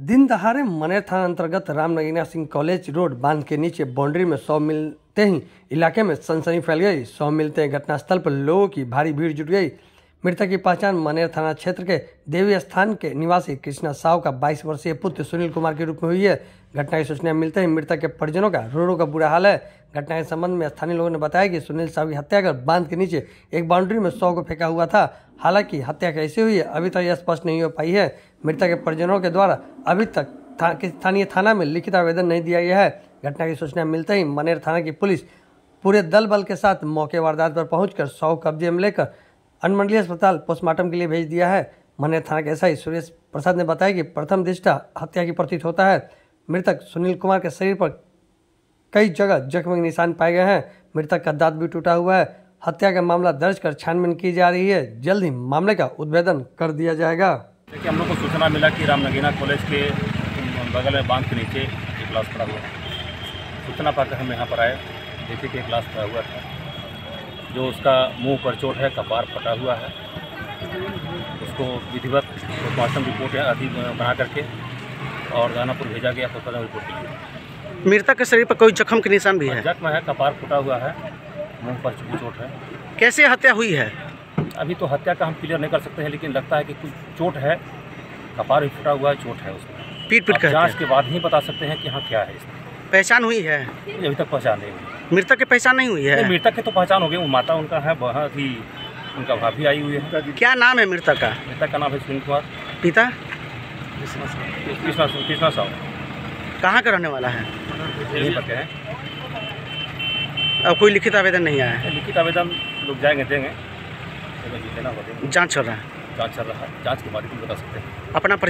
दिन दहाड़े मनेर थाना अंतर्गत रामनगीना सिंह कॉलेज रोड बाँध के नीचे बाउंड्री में सौ मिलते ही इलाके में सनसनी फैल गई। सौ मिलते ही घटनास्थल पर लोगों की भारी भीड़ जुट गई। मृतक की पहचान मनेर थाना क्षेत्र के देवी स्थान के निवासी कृष्णा साव का 22 वर्षीय पुत्र सुनील कुमार के रूप में हुई है। घटना की सूचना मिलते ही मृतक के परिजनों का रो रो का बुरा हाल है। घटना के संबंध में स्थानीय लोगों ने बताया कि सुनील साव की हत्या कर बाँध के नीचे एक बाउंड्री में शव को फेंका हुआ था। हालाँकि हत्या कैसे हुई है अभी तक यह स्पष्ट नहीं हो पाई है। मृतक के परिजनों के द्वारा अभी तक स्थानीय थाना में लिखित आवेदन नहीं दिया गया है। घटना की सूचना मिलते ही मनेर थाना की पुलिस पूरे दल बल के साथ मौके वारदात पर पहुंचकर शव कब्जे में लेकर अनुमंडलीय अस्पताल पोस्टमार्टम के लिए भेज दिया है। मनेर थाना के एसआई सुरेश प्रसाद ने बताया कि प्रथम दृष्टा हत्या की प्रतीत होता है। मृतक सुनील कुमार के शरीर पर कई जगह जख्म के निशान पाए गए हैं। मृतक का दांत भी टूटा हुआ है। हत्या का मामला दर्ज कर छानबीन की जा रही है। जल्द ही मामले का उद्भेदन कर दिया जाएगा। देखिए, हम लोग को सूचना मिला कि रामनगीना कॉलेज के बगल में बाँध के नीचे एक क्लास पड़ा हुआ है। सूचना पाकर हम यहाँ पर आए। देखे कि एक क्लास पड़ा हुआ था जो उसका मुँह पर चोट है कपार फटा हुआ है। उसको विधिवत पोस्टमार्टम रिपोर्ट अभी बना करके और दानापुर भेजा गया पोस्टमार्टम रिपोर्ट के लिए। मृतक के शरीर पर कोई जख्म के निशान भी है? जख्म है कपार फटा हुआ है मुँह पर चोट है। कैसे हत्या हुई है? अभी तो हत्या का हम क्लियर नहीं कर सकते हैं लेकिन लगता है कि कुछ चोट है कपार भी फटा हुआ है चोट है उसमें। पीट पीट कर जाँच के बाद ही बता सकते हैं कि हाँ क्या है इसमें। पहचान हुई है? अभी तक पहचान नहीं हुई। मृतक की पहचान नहीं हुई है? मृतक की तो पहचान हो गई वो माता उनका है बहुत ही उनका भाभी आई हुई है। क्या नाम है मृतक का? मृतक का नाम है सुनील कुमार। पिता? कृष्णा कृष्णा साहू कहाँ का रहने वाला है? अब कोई लिखित आवेदन नहीं आया? है लिखित आवेदन लोग जाएँगे देंगे। जाँच चल रहा है। जाँच चल रहा है। जाँच के बाद ही बता सकते हैं। अपना परिचय